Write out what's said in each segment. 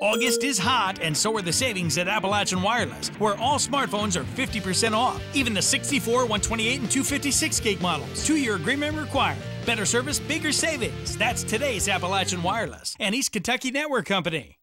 August is hot, and so are the savings at Appalachian Wireless, where all smartphones are 50% off. Even the 64, 128, and 256 gig models. Two year agreement required. Better service, bigger savings. That's today's Appalachian Wireless and East Kentucky Network Company.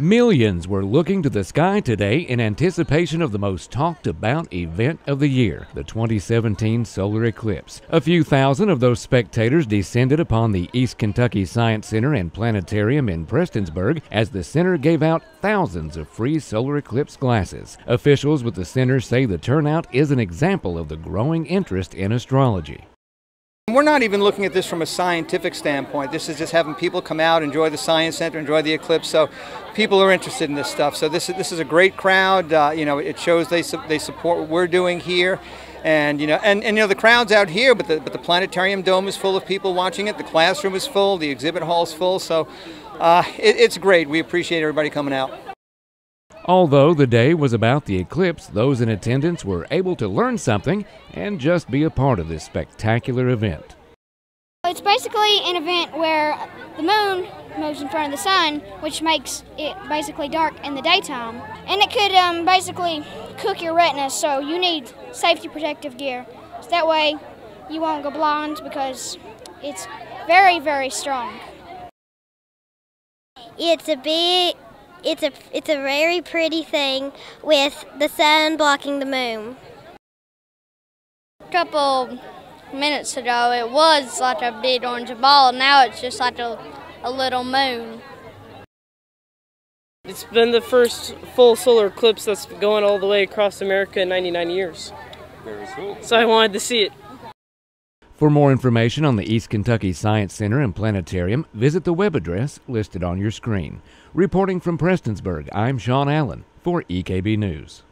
Millions were looking to the sky today in anticipation of the most talked about event of the year, the 2017 solar eclipse. A few thousand of those spectators descended upon the East Kentucky Science Center and Planetarium in Prestonsburg as the center gave out thousands of free solar eclipse glasses. Officials with the center say the turnout is an example of the growing interest in astrology. And we're not even looking at this from a scientific standpoint. This is just having people come out, enjoy the science center, enjoy the eclipse. So people are interested in this stuff. So this is this is a great crowd. Uh, you know, it shows they su they support what we're doing here. And you know, and, and you know the crowd's out here, but the but the planetarium dome is full of people watching it. The classroom is full. The exhibit hall is full. So uh, it, it's great. We appreciate everybody coming out. Although the day was about the eclipse, those in attendance were able to learn something and just be a part of this spectacular event. It's basically an event where the moon moves in front of the sun, which makes it basically dark in the daytime. And it could um, basically cook your retinas, so you need safety protective gear. So that way you won't go blind because it's very, very strong. It's a big it's a it's a very pretty thing with the sun blocking the moon. A couple minutes ago, it was like a big orange ball. Now it's just like a, a little moon. It's been the first full solar eclipse that's going all the way across America in 99 years. Very cool. So I wanted to see it. For more information on the East Kentucky Science Center and Planetarium, visit the web address listed on your screen. Reporting from Prestonsburg, I'm Sean Allen for EKB News.